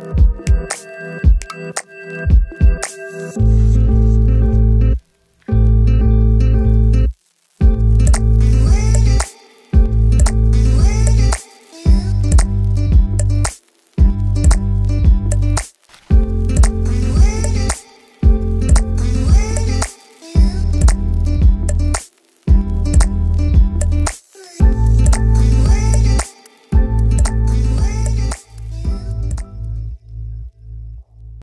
Bye.